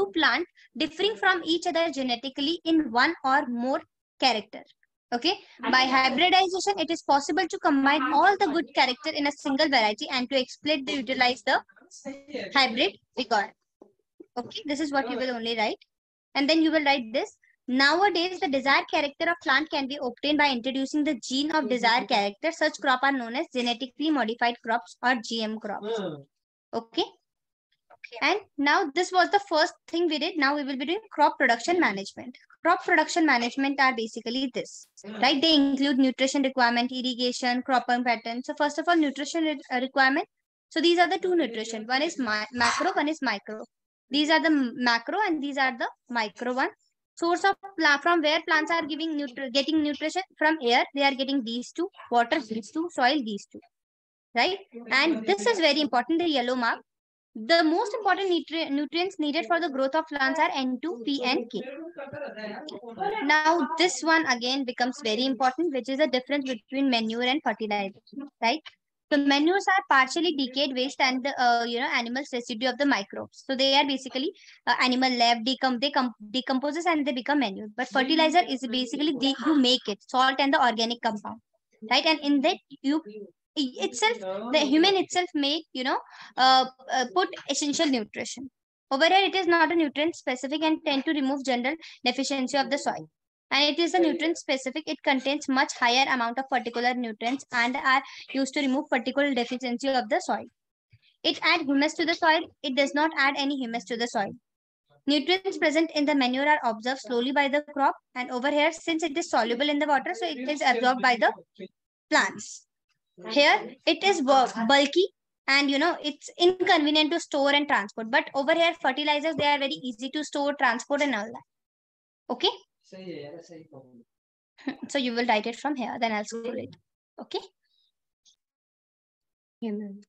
two plants differing from each other genetically in one or more character. Okay, by hybridization, it is possible to combine all the good character in a single variety and to exploit the utilize the hybrid record. Okay, this is what you will only write. And then you will write this. Nowadays, the desired character of plant can be obtained by introducing the gene of desired character. Such crop are known as genetically modified crops or GM crops. Okay. And now this was the first thing we did. Now we will be doing crop production management. Crop production management are basically this, right? They include nutrition requirement, irrigation, cropping pattern. So first of all, nutrition re uh, requirement. So these are the two nutrition. One is macro, one is micro. These are the macro and these are the micro one. Source of from where plants are giving nutri getting nutrition from air. They are getting these two, water these two, soil these two, right? And this is very important. The yellow mark the most important nutri nutrients needed for the growth of plants are N2, P and K. Now this one again becomes very important which is the difference between manure and fertilizer, right? So manures are partially decayed waste and the uh, you know animal residue of the microbes. So they are basically uh, animal left decom they decomposes and they become manure. But fertilizer is basically the, you make it salt and the organic compound, right? And in that you itself the human itself may you know uh, uh, put essential nutrition. Over here it is not a nutrient specific and tend to remove general deficiency of the soil. And it is a nutrient specific. It contains much higher amount of particular nutrients and are used to remove particular deficiency of the soil. It adds humus to the soil. It does not add any humus to the soil. Nutrients present in the manure are observed slowly by the crop. And over here since it is soluble in the water so it is absorbed by the plants here it is bulky and you know it's inconvenient to store and transport. But over here fertilizers they are very easy to store, transport and all that. Okay. So you will write it from here. Then I'll scroll it. Okay. Amen.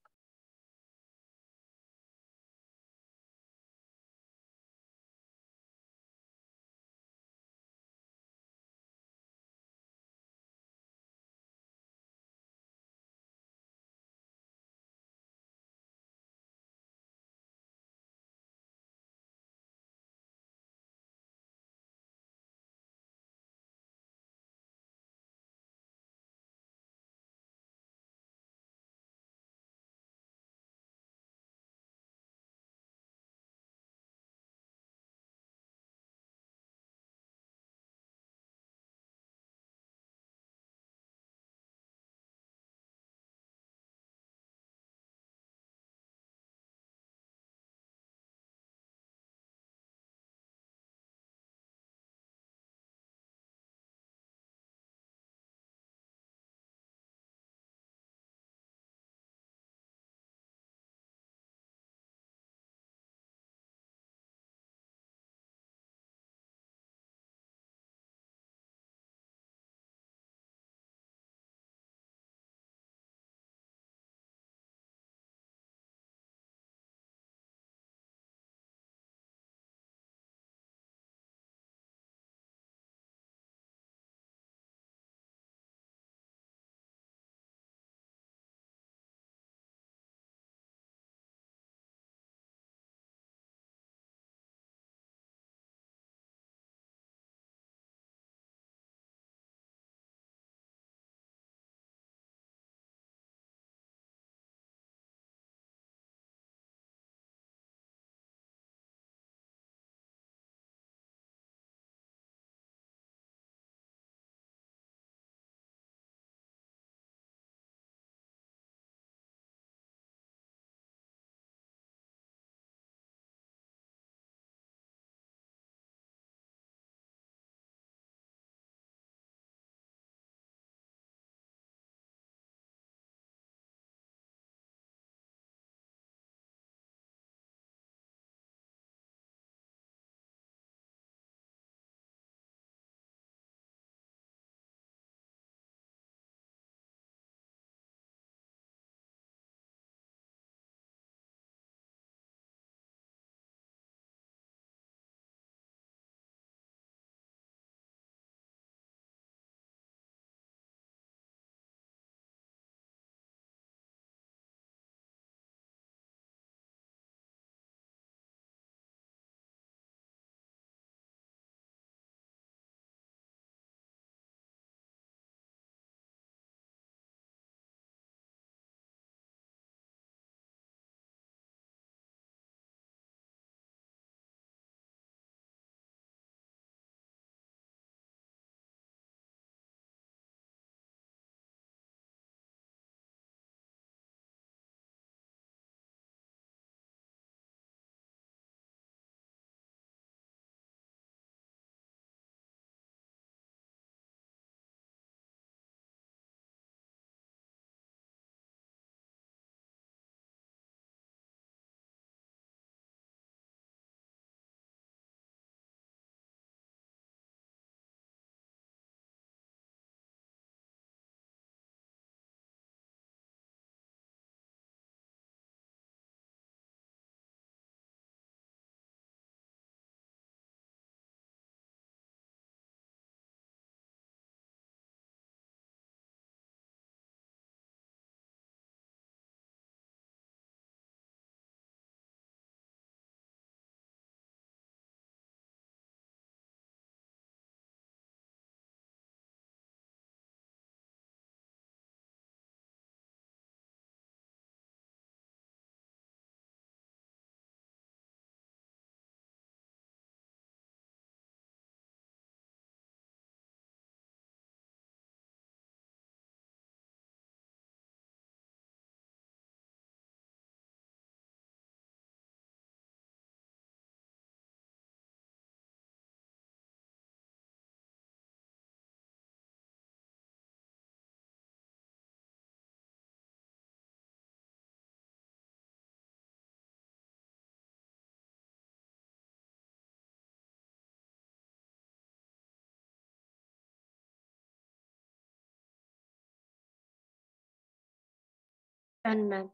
Done,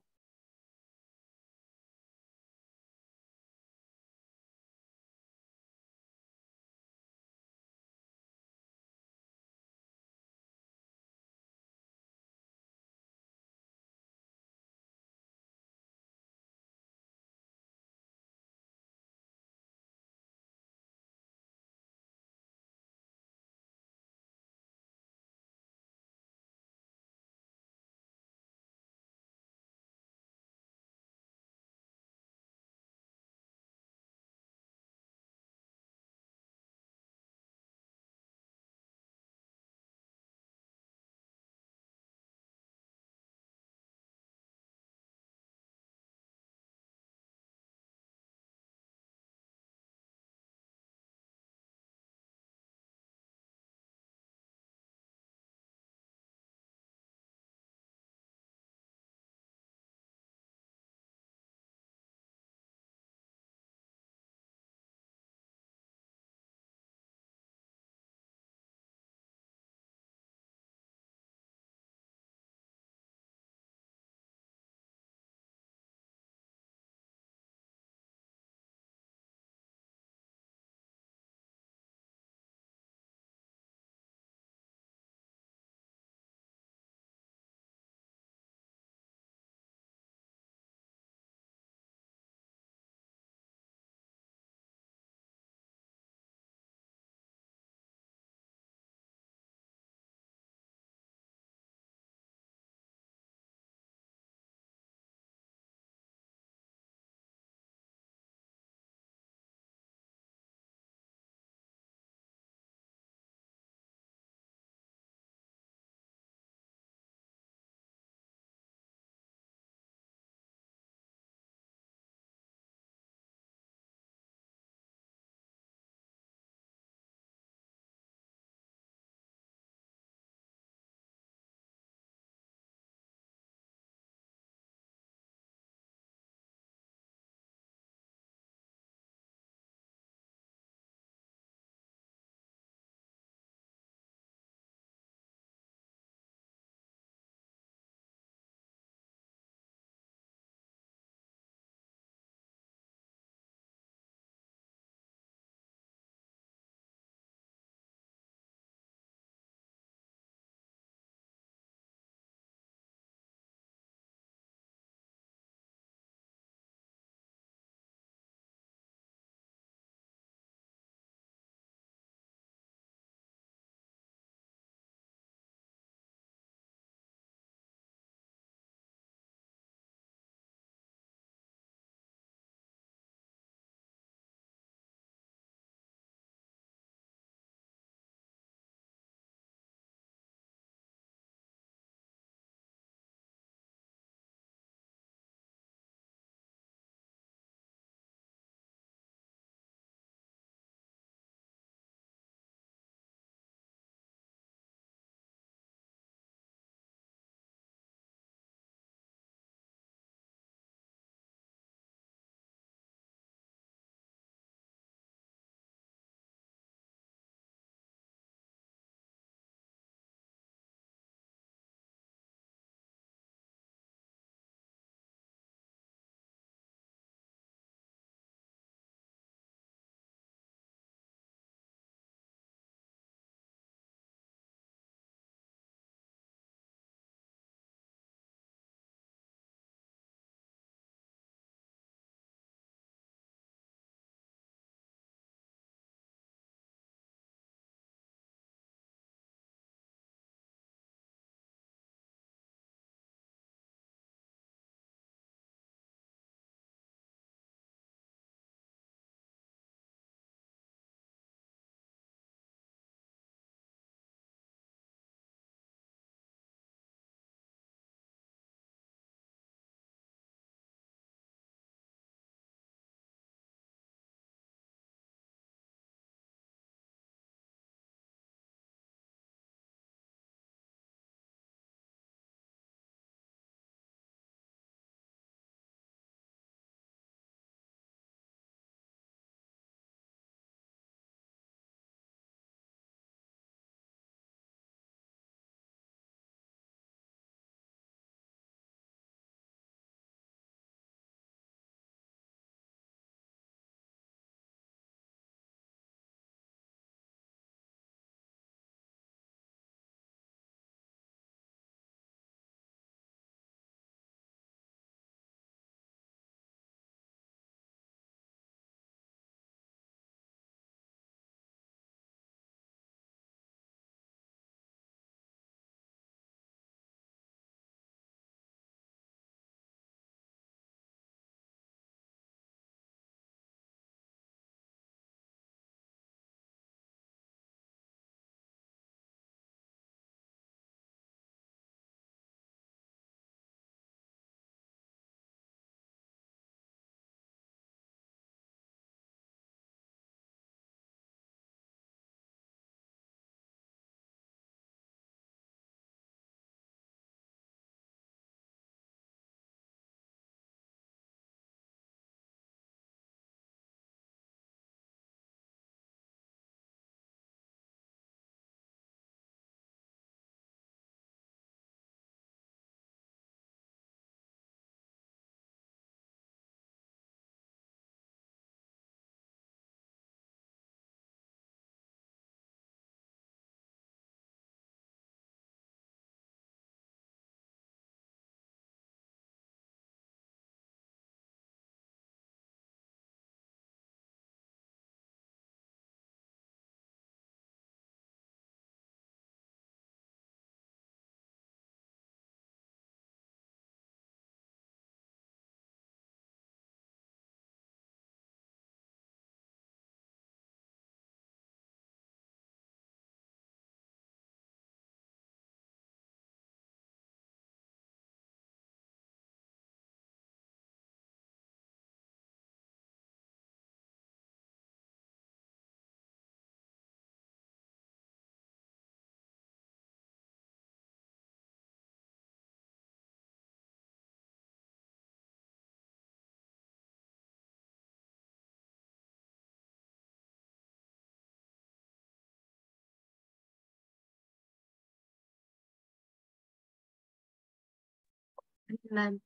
ma'am.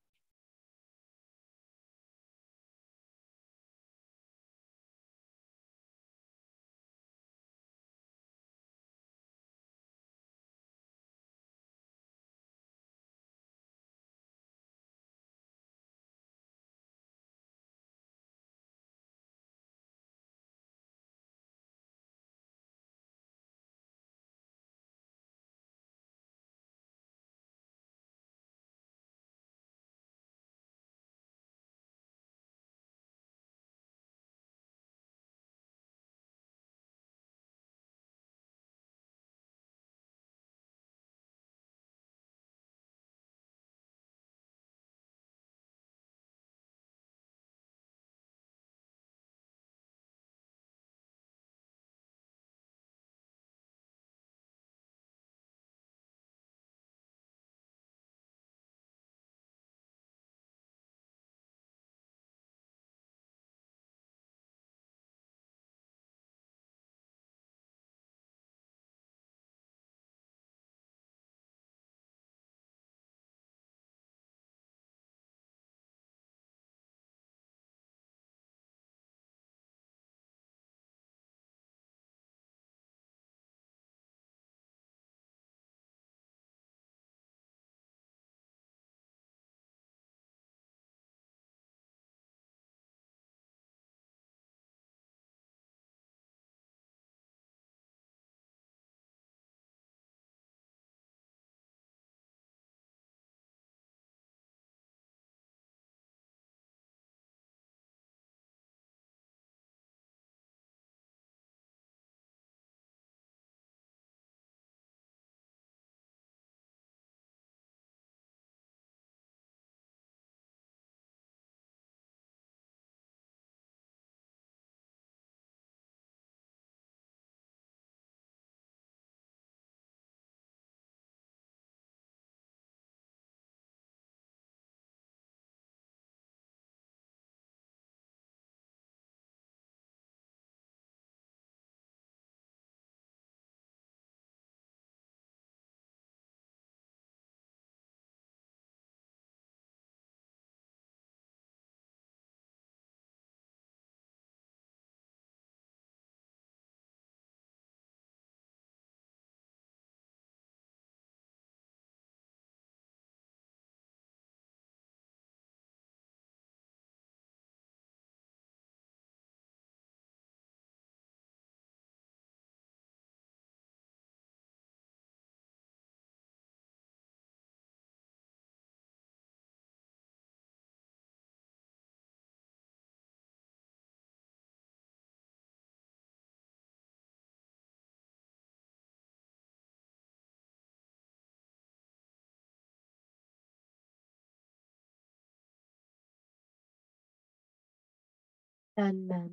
Done, ma'am.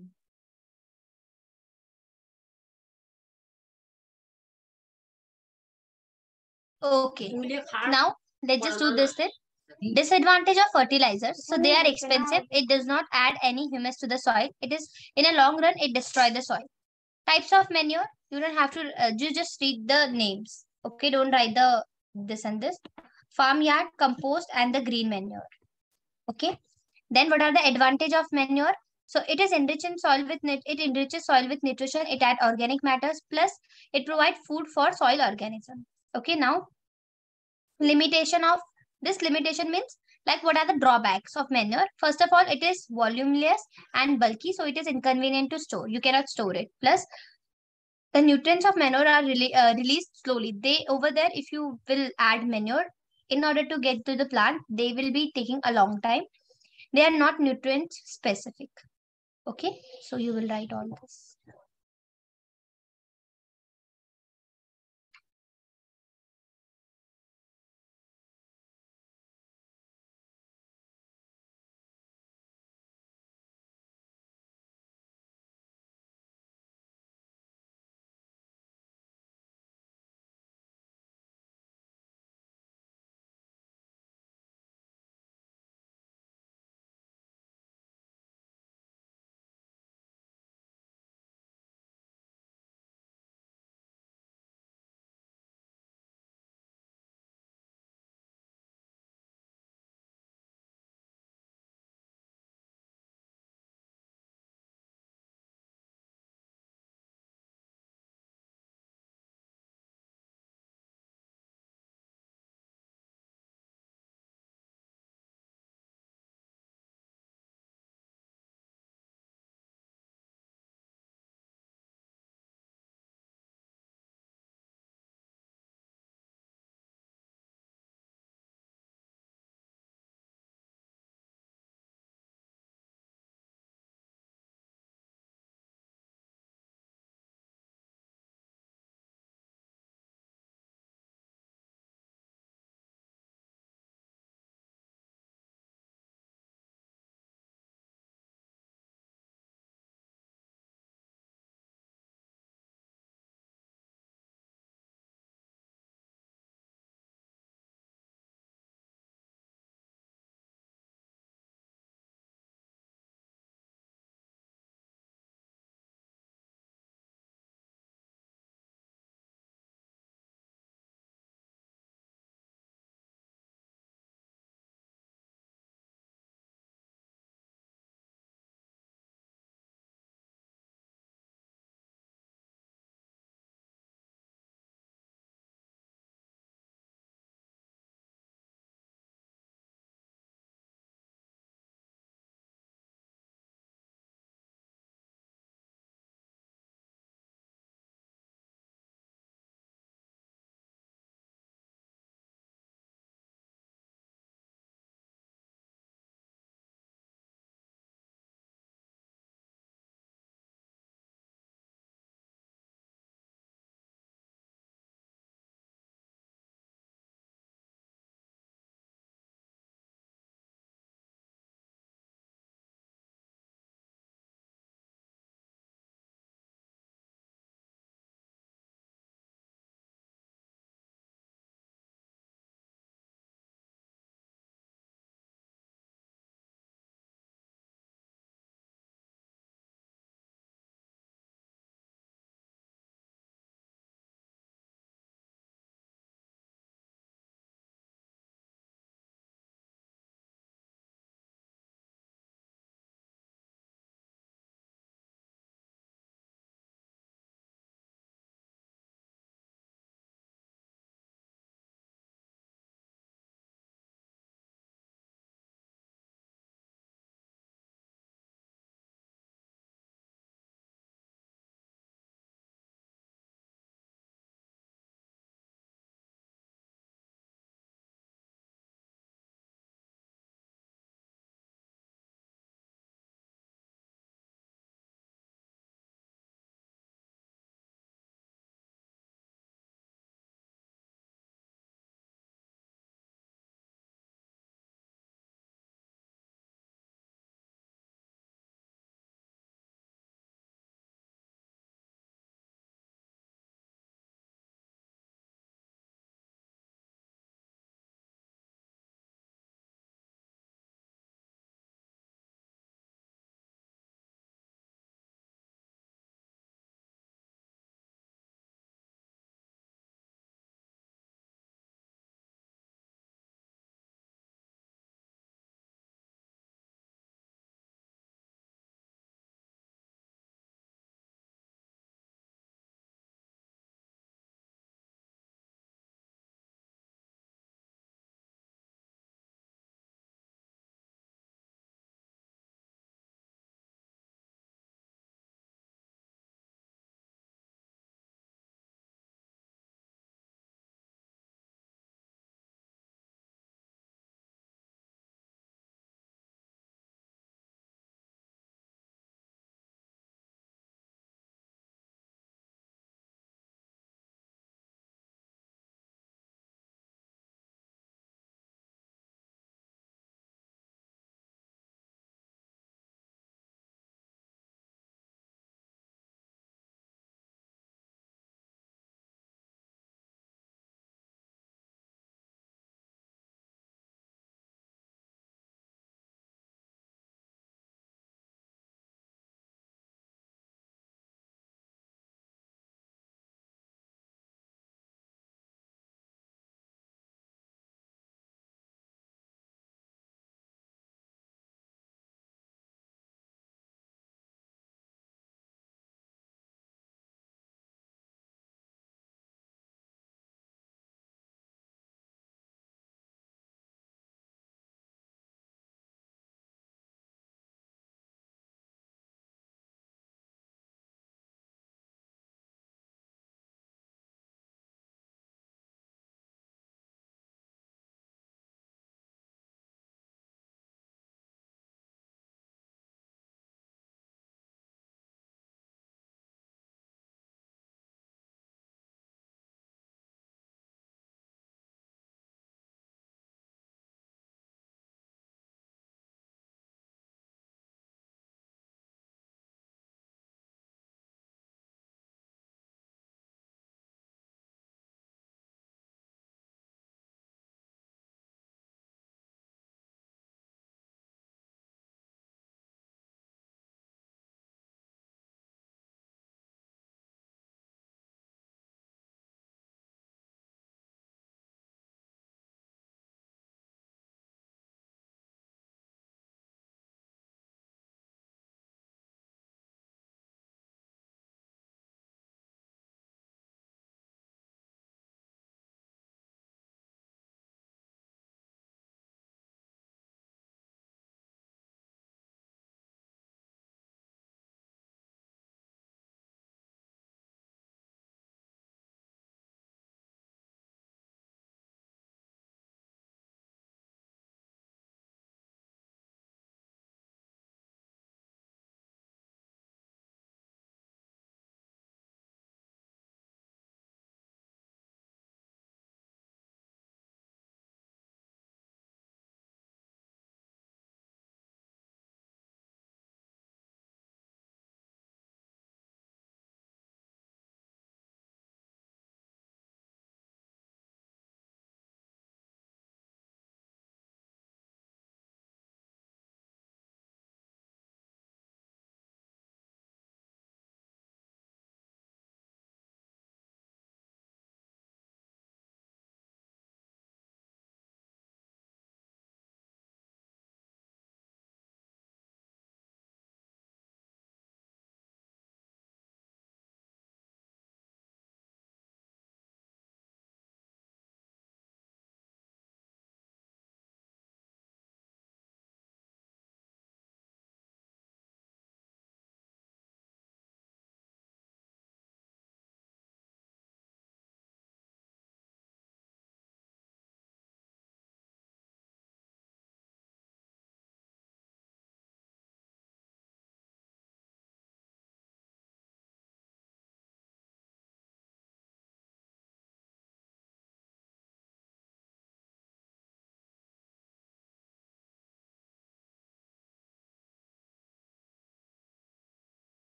Okay. Now let's just do this then. Disadvantage of fertilizers. So they are expensive. It does not add any humus to the soil. It is in a long run, it destroys the soil. Types of manure. You don't have to, uh, you just read the names. Okay, don't write the this and this. Farmyard, compost and the green manure. Okay. Then what are the advantage of manure? So it is enriched in soil with, it enriches soil with nutrition. It add organic matters. Plus it provide food for soil organism. Okay, now limitation of this limitation means like what are the drawbacks of manure? First of all, it is voluminous and bulky, so it is inconvenient to store. You cannot store it. Plus, the nutrients of manure are really, uh, released slowly. They over there, if you will add manure, in order to get to the plant, they will be taking a long time. They are not nutrient specific. Okay, so you will write all this.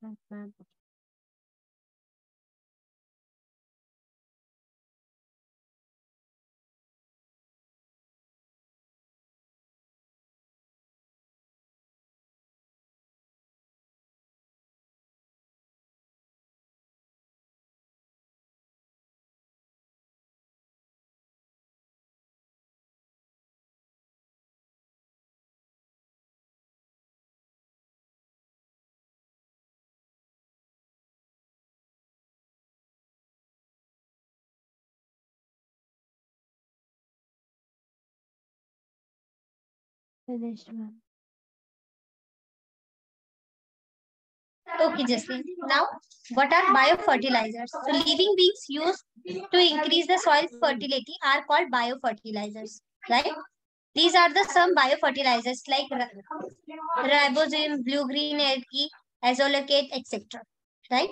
Gracias. Ma'am. Okay, Jasmine. Now, what are biofertilizers? So, living beings used to increase the soil fertility are called biofertilizers, right? These are the some biofertilizers like ri- ribosome, blue-green algae, azolocate, etc. Right?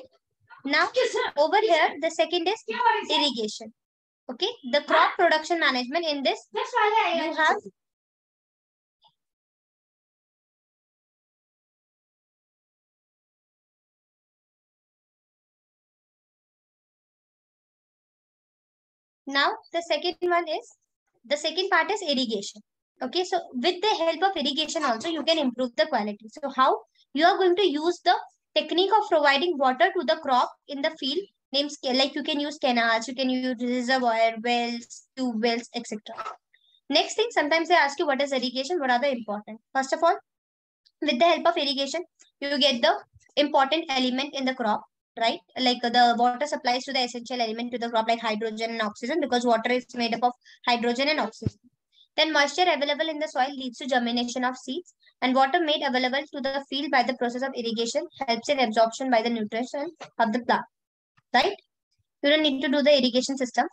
Now, over here, the second is irrigation. Okay, the crop production management in this you have Now, the second one is, the second part is irrigation. Okay, so with the help of irrigation also, you can improve the quality. So how you are going to use the technique of providing water to the crop in the field, names like you can use canals, you can use reservoir, wells, tube wells, etc. Next thing, sometimes they ask you what is irrigation, what are the important. First of all, with the help of irrigation, you get the important element in the crop right? Like the water supplies to the essential element to the crop like hydrogen and oxygen because water is made up of hydrogen and oxygen. Then moisture available in the soil leads to germination of seeds and water made available to the field by the process of irrigation helps in absorption by the nutrition of the plant, right? You don't need to do the irrigation system.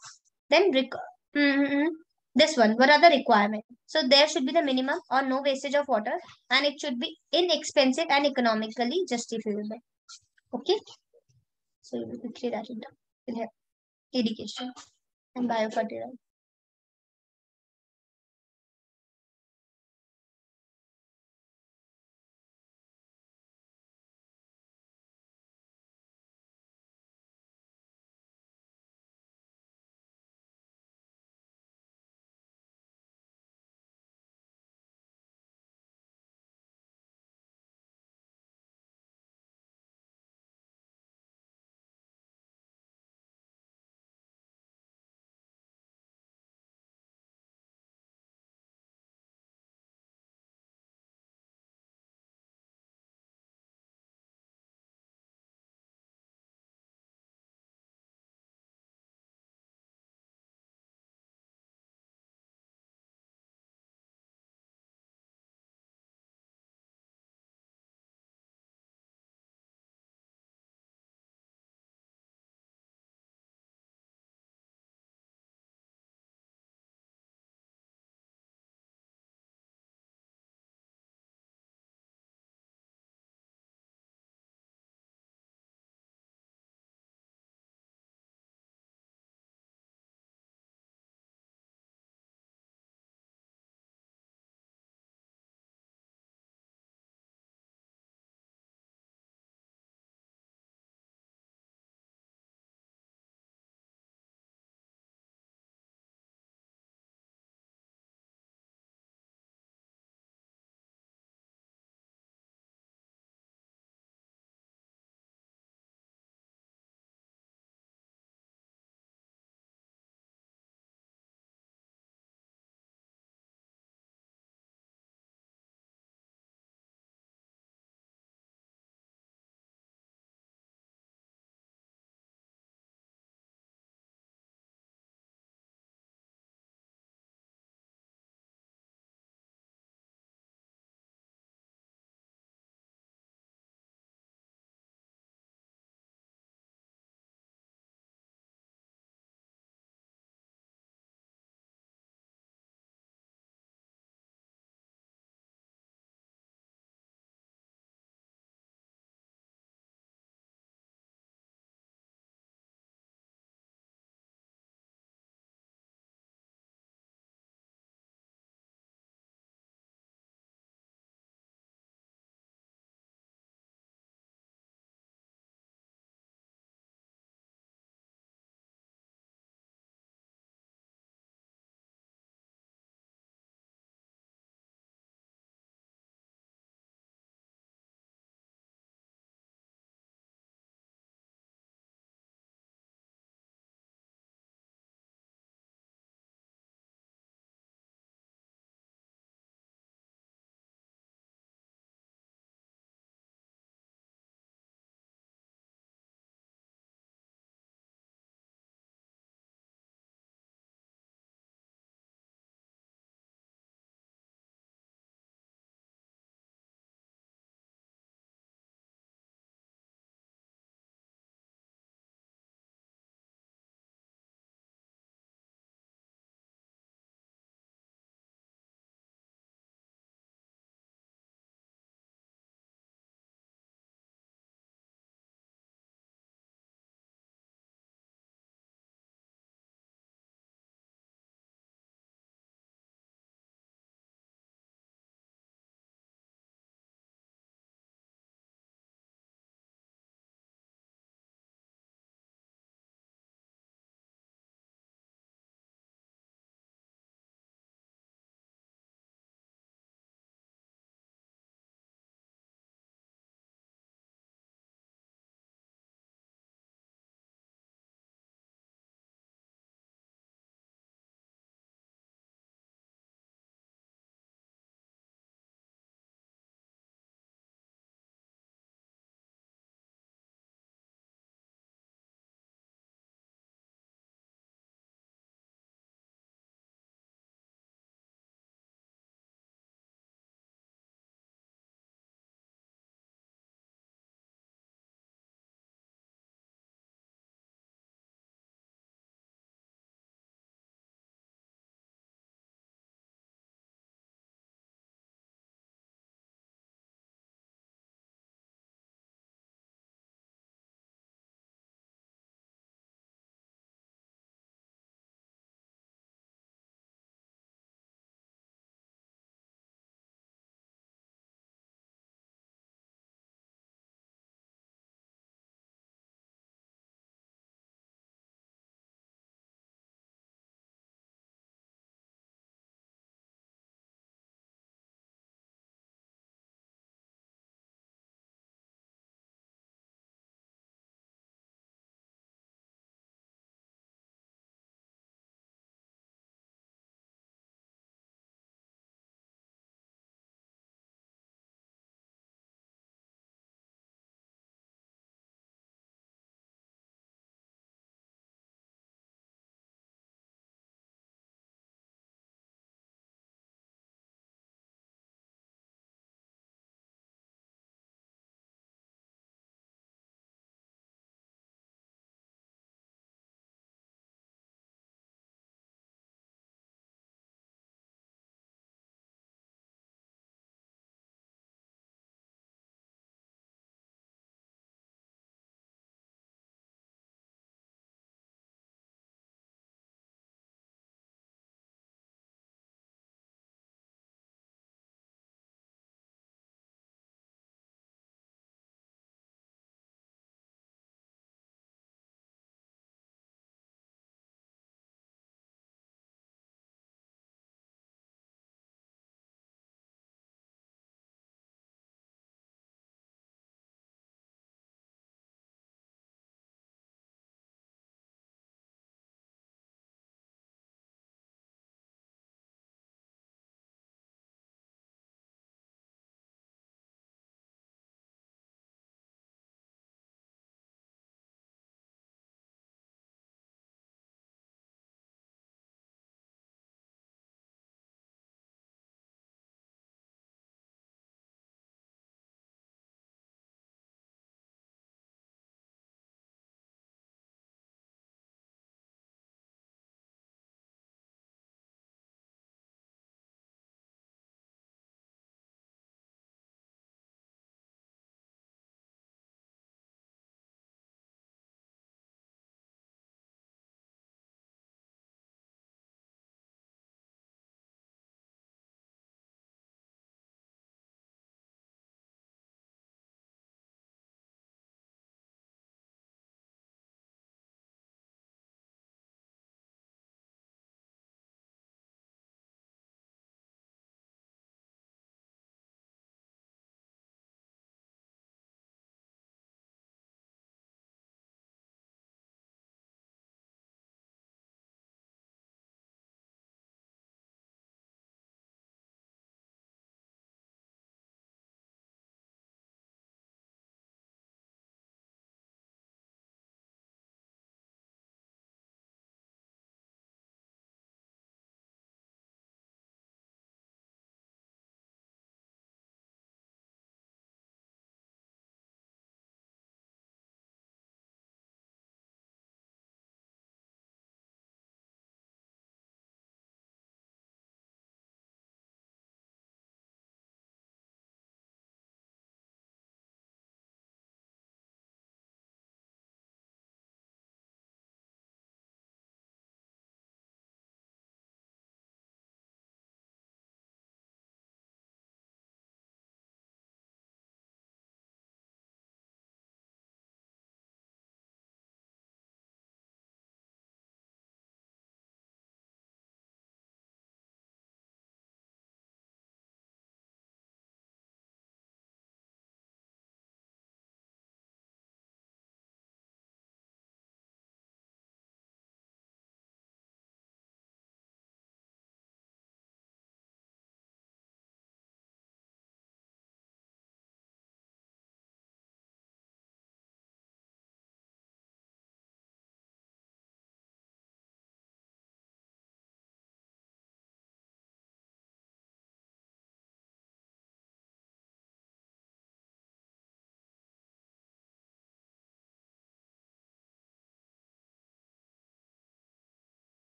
Then mm-hmm. this one, what are the requirements? So there should be the minimum or no wastage of water and it should be inexpensive and economically justifiable. Okay. So you will quickly write it down. We have irrigation and biofertilizer.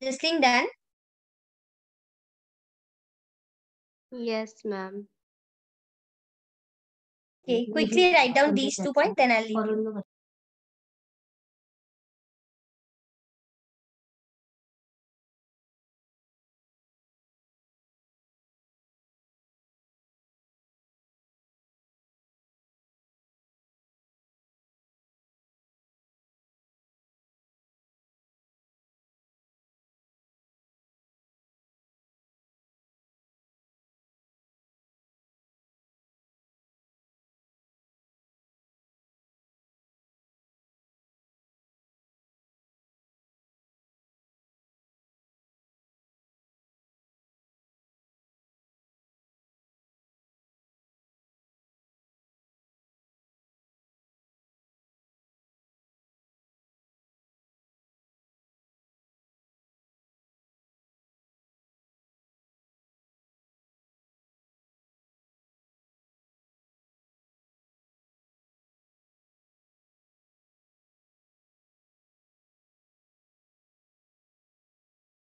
This thing done? Yes, ma'am. Okay, quickly write down these two points, then I'll leave you.